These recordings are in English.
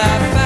I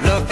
Look